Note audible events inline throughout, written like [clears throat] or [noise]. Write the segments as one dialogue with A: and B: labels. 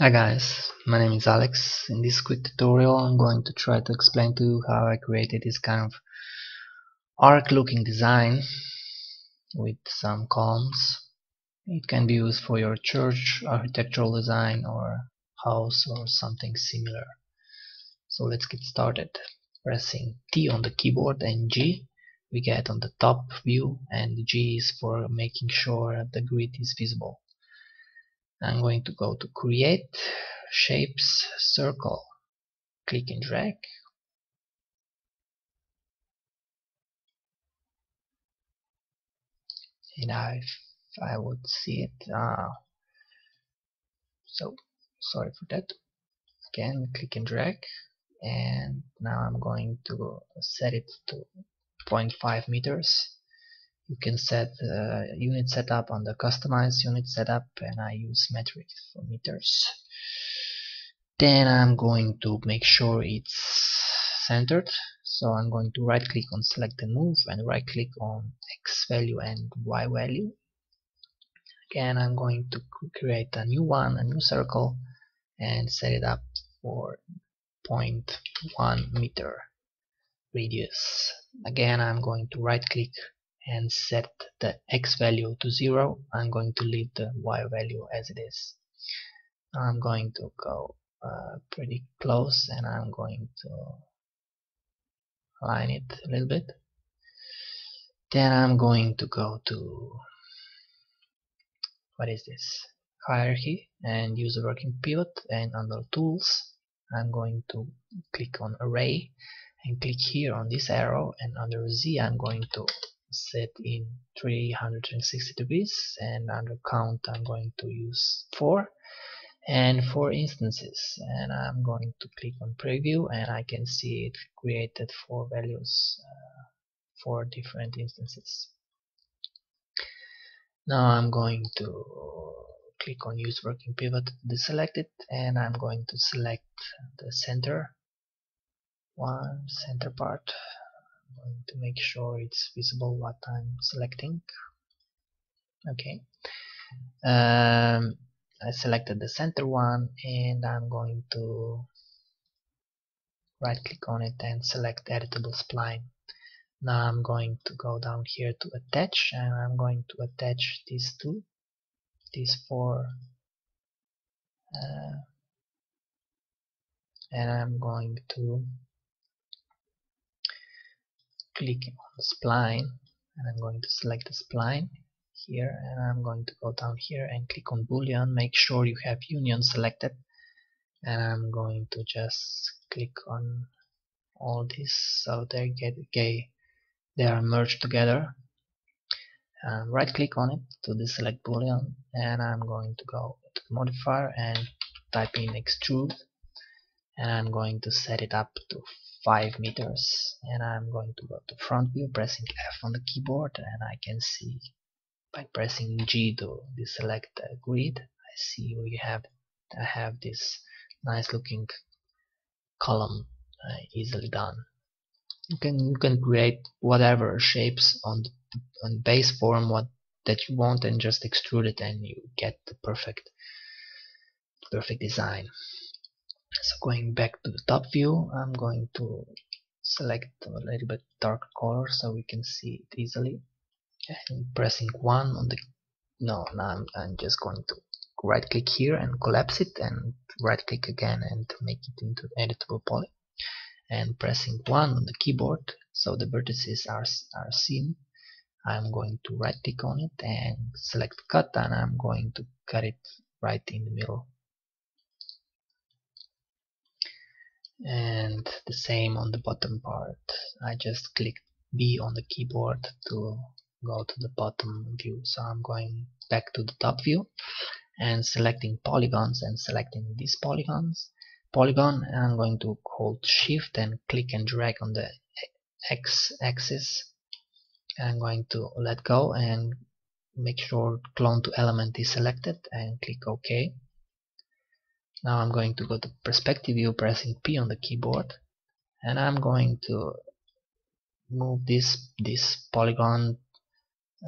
A: Hi guys, my name is Alex. In this quick tutorial I'm going to try to explain to you how I created this kind of arc looking design with some columns. It can be used for your church, architectural design or house or something similar. So let's get started. Pressing T on the keyboard and G we get on the top view and G is for making sure the grid is visible. I'm going to go to create shapes circle click and drag. And I, if I would see it uh, so sorry for that. Again click and drag. And now I'm going to set it to 0.5 meters you can set the unit setup on the customize unit setup and I use metric for meters. Then I'm going to make sure it's centered. So I'm going to right click on select and move and right click on X value and Y value. Again I'm going to create a new one a new circle and set it up for 0.1 meter radius. Again I'm going to right click and set the x value to 0 I'm going to leave the y value as it is. I'm going to go uh, pretty close and I'm going to align it a little bit. Then I'm going to go to what is this? Hierarchy and use the working pivot and under tools I'm going to click on array and click here on this arrow and under Z I'm going to set in 360 degrees and under count I'm going to use 4 and 4 instances and I'm going to click on preview and I can see it created 4 values uh, for different instances. Now I'm going to click on use working pivot to deselect it and I'm going to select the center one center part to make sure it's visible what I'm selecting. Okay. Um, I selected the center one and I'm going to right click on it and select editable spline. Now I'm going to go down here to attach and I'm going to attach these two these four uh, and I'm going to click on the spline and I'm going to select the spline here and I'm going to go down here and click on boolean make sure you have union selected and I'm going to just click on all this so they get okay they are merged together. Um, and right click on it to deselect boolean and I'm going to go to the modifier and type in extrude and I'm going to set it up to 5 meters. And I'm going to go to front view pressing F on the keyboard. And I can see by pressing G to deselect the grid I see we have I have this nice looking column uh, easily done. You can you can create whatever shapes on the, on base form what that you want and just extrude it and you get the perfect perfect design going back to the top view I'm going to select a little bit dark color so we can see it easily. And pressing 1 on the no now I'm, I'm just going to right click here and collapse it and right click again and make it into editable poly. And pressing 1 on the keyboard so the vertices are, are seen. I'm going to right click on it and select cut and I'm going to cut it right in the middle and the same on the bottom part. I just click B on the keyboard to go to the bottom view. So I'm going back to the top view and selecting polygons and selecting these polygons. Polygon and I'm going to hold shift and click and drag on the X axis. I'm going to let go and make sure clone to element is selected and click OK now I'm going to go to perspective view pressing P on the keyboard. And I'm going to move this this polygon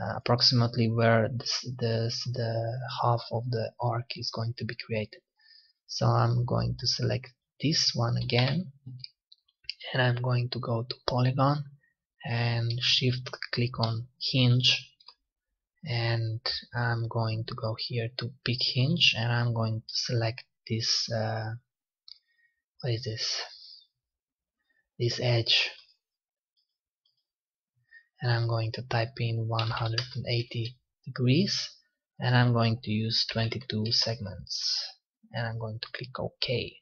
A: uh, approximately where this, this the half of the arc is going to be created. So I'm going to select this one again. And I'm going to go to polygon and shift click on hinge. And I'm going to go here to pick hinge. And I'm going to select this uh, what is this? This edge. And I'm going to type in 180 degrees and I'm going to use 22 segments. And I'm going to click OK.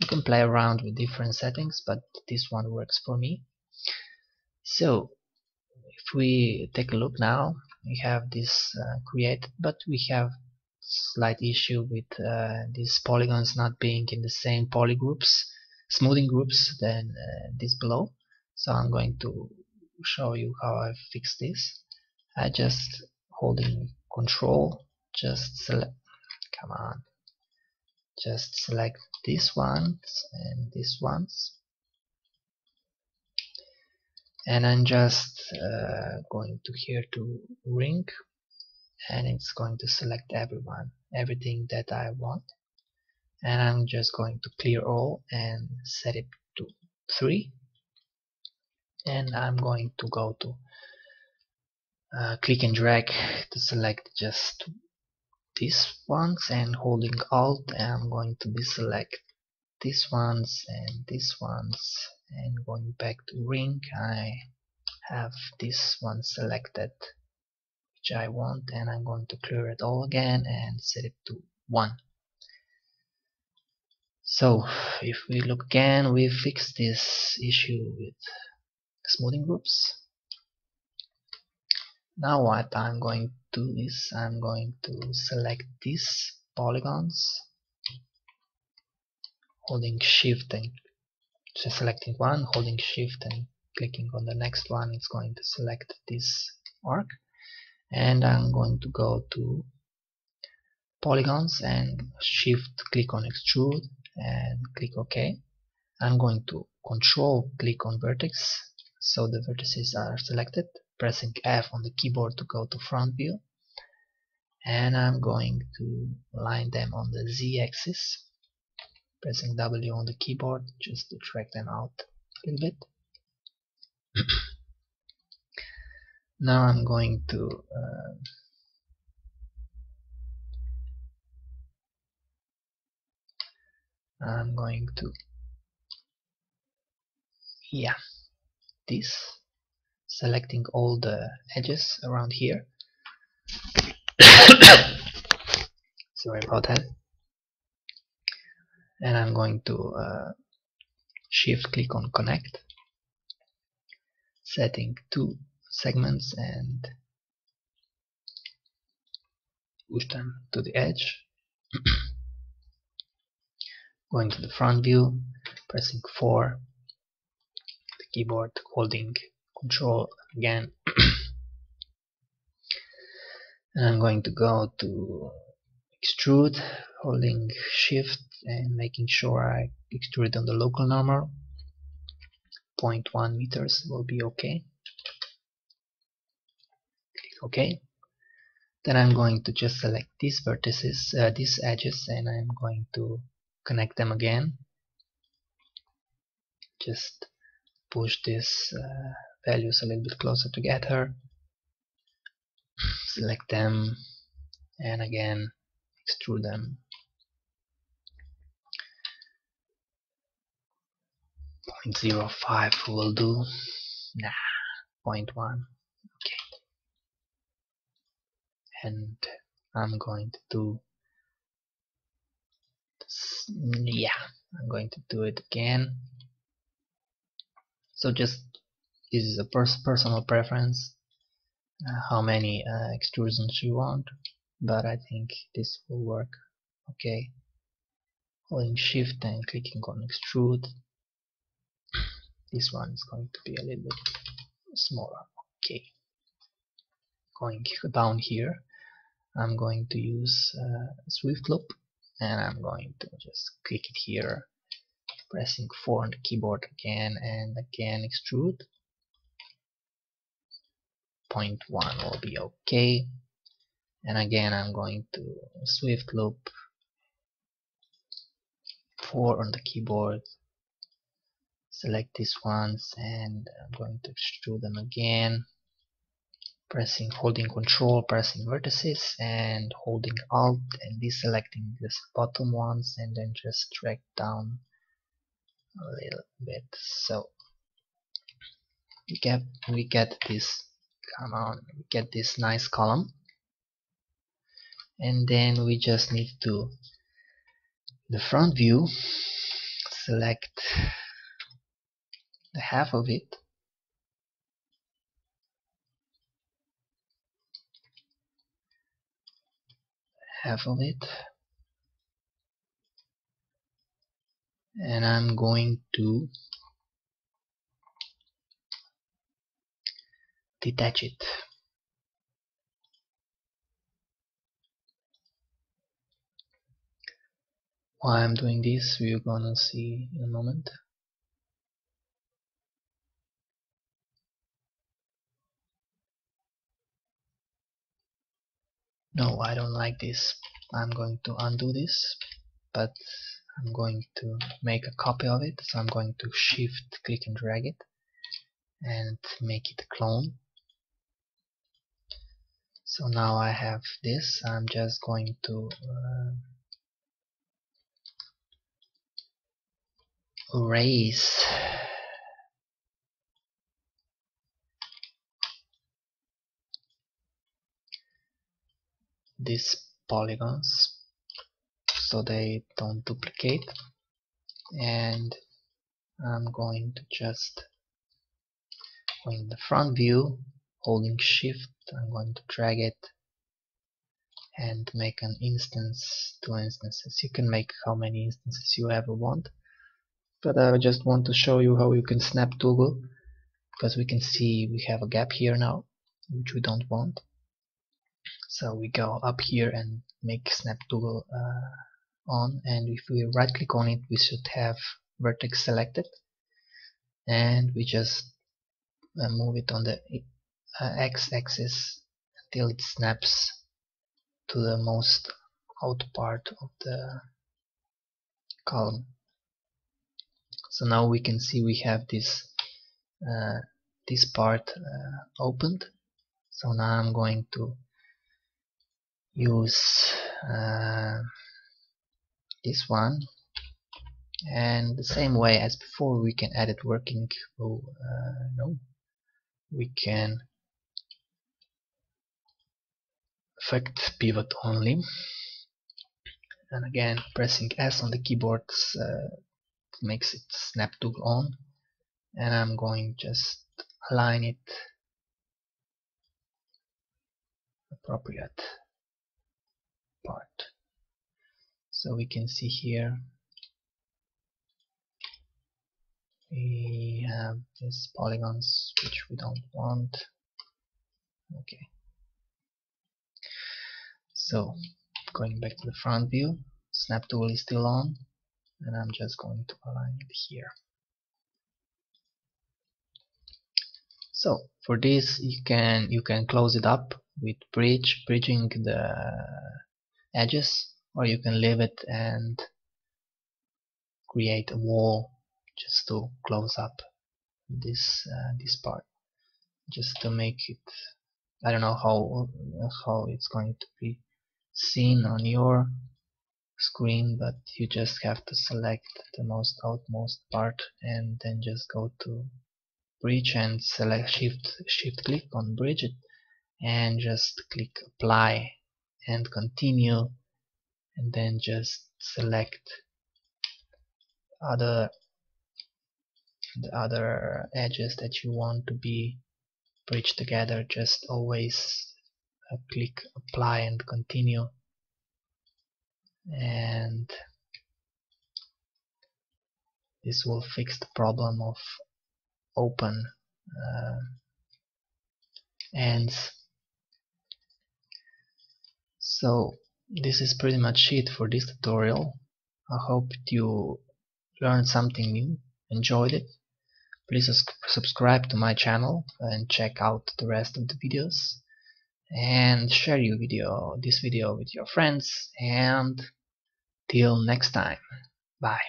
A: You can play around with different settings but this one works for me. So if we take a look now we have this uh, created but we have slight issue with uh, these polygons not being in the same polygroups smoothing groups than uh, this below. So I'm going to show you how I fix this. I just holding control just select come on. Just select these ones and these ones. And I'm just uh, going to here to ring and it's going to select everyone everything that I want. And I'm just going to clear all and set it to 3 and I'm going to go to uh, click and drag to select just these ones and holding alt. I'm going to deselect these ones and these ones and going back to ring. I have this one selected which I want and I'm going to clear it all again and set it to 1 so if we look again we fix this issue with smoothing groups. Now what I'm going to do is I'm going to select these polygons holding shift and just selecting one holding shift and clicking on the next one. It's going to select this arc and I'm going to go to polygons and shift click on extrude and click OK. I'm going to control click on vertex. So the vertices are selected pressing F on the keyboard to go to front view. And I'm going to line them on the Z axis pressing W on the keyboard just to drag them out a little bit [clears throat] now I'm going to uh, I'm going to yeah this selecting all the edges around here. [coughs] Sorry about that. And I'm going to uh, shift click on connect. Setting two segments and push them to the edge. [clears throat] Going to the front view pressing 4 the keyboard holding control again. [clears throat] And I'm going to go to extrude holding shift and making sure I extrude on the local normal. 0.1 meters will be okay click OK then I'm going to just select these vertices uh, these edges and I'm going to connect them again. Just push these uh, values a little bit closer together. Select them and again extrude them. 0.05 will do. Nah 0.1 okay and I'm going to do yeah I'm going to do it again. So just this is a pers personal preference uh, how many uh, extrusions you want but I think this will work okay. Holding shift and clicking on extrude. This one is going to be a little bit smaller. Okay. Going down here I'm going to use uh, Swift loop and I'm going to just click it here pressing 4 on the keyboard again and again extrude. Point 0.1 will be okay. And again I'm going to Swift loop 4 on the keyboard. Select these ones and I'm going to extrude them again pressing holding control pressing vertices and holding alt and deselecting these bottom ones and then just drag down a little bit. So we get we get this come on we get this nice column. And then we just need to the front view select the half of it half of it. And I'm going to detach it. Why I'm doing this we're gonna see in a moment no I don't like this. I'm going to undo this but I'm going to make a copy of it. So I'm going to shift click and drag it and make it clone. So now I have this. I'm just going to uh, erase these polygons so they don't duplicate. And I'm going to just in the front view holding shift I'm going to drag it and make an instance two instances. You can make how many instances you ever want but I just want to show you how you can snap toggle because we can see we have a gap here now which we don't want so we go up here and make snap toggle uh, on. And if we right click on it we should have vertex selected. And we just uh, move it on the uh, x-axis until it snaps to the most out part of the column. So now we can see we have this uh, this part uh, opened. So now I'm going to use uh, this one. And the same way as before we can edit working oh uh, no. We can affect pivot only. And again pressing S on the keyboard uh, makes it snap toggle on. And I'm going just align it appropriate part so we can see here we have these polygons which we don't want. Okay. So going back to the front view snap tool is still on and I'm just going to align it here. So for this you can you can close it up with bridge bridging the edges or you can leave it and create a wall just to close up this uh, this part. Just to make it I don't know how how it's going to be seen on your screen but you just have to select the most outmost part and then just go to bridge and select shift shift click on bridge and just click apply and continue and then just select other the other edges that you want to be bridged together. Just always uh, click apply and continue. And this will fix the problem of open uh, ends. So this is pretty much it for this tutorial. I hope you learned something new, enjoyed it. Please subscribe to my channel and check out the rest of the videos and share your video this video with your friends and till next time bye